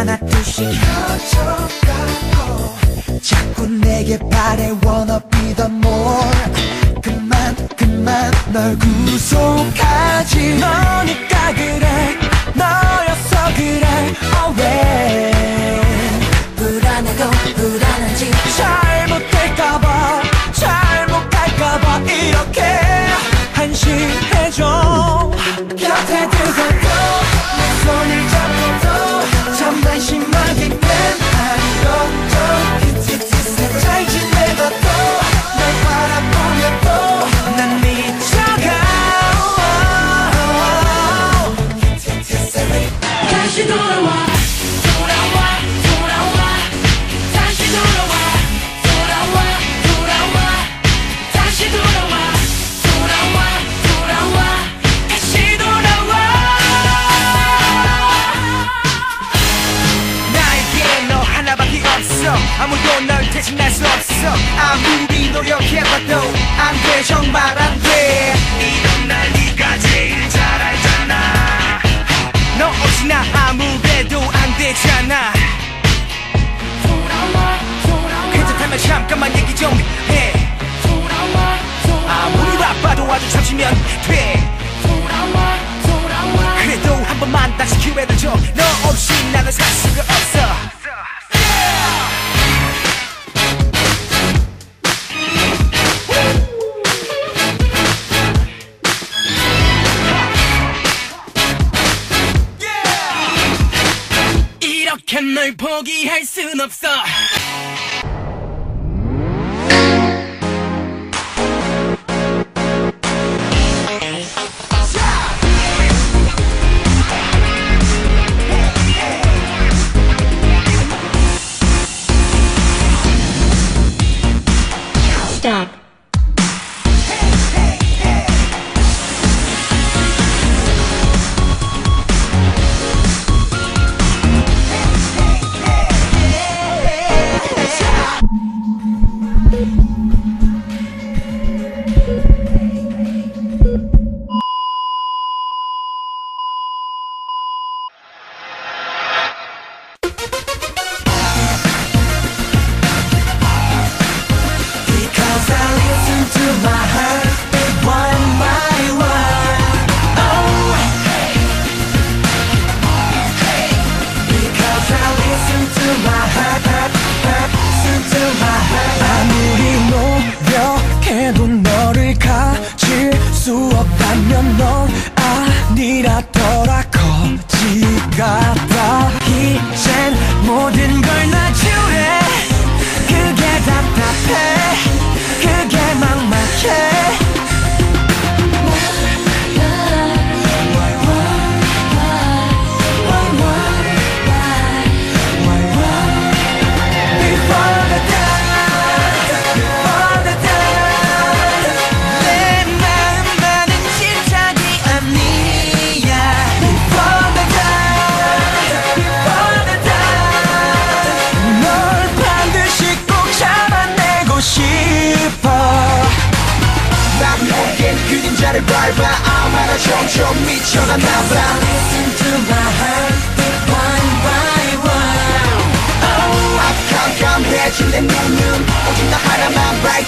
하나 둘씩 켜져가고 자꾸 내게 바래 wanna be the more. 그만 그만 널 구속하지 너니까 그래. 너였어 그래 왜 불안하고 불안한지 잘 없어. 아무리 노력해봐도 안돼. 정말 안돼. 이런 날 네가 제일 잘 알잖아. 너 없이 나 아무래도 안 되잖아. 돌아와 돌아와. 괜찮다면 잠깐만 얘기 좀 해. 돌아와 돌아와. 아무리 포기할 순 없어 넌 아니라더라. 거지 같아 이젠 모든 밟아 아마나 점점 미쳐가나 봐. Listen to my heartbeat one by one. Oh, 깜깜해진 내 눈은 오직 나 하나만 밝